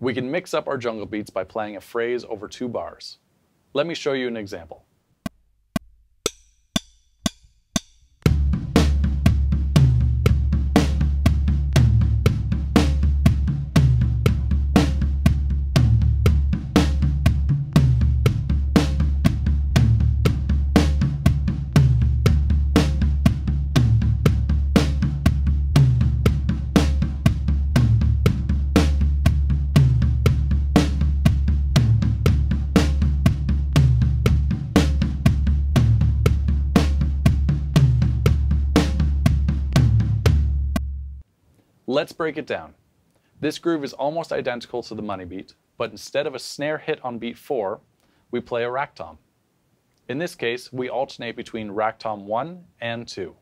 We can mix up our jungle beats by playing a phrase over two bars. Let me show you an example. Let's break it down. This groove is almost identical to the money beat, but instead of a snare hit on beat 4, we play a rack tom. In this case, we alternate between rack tom 1 and 2.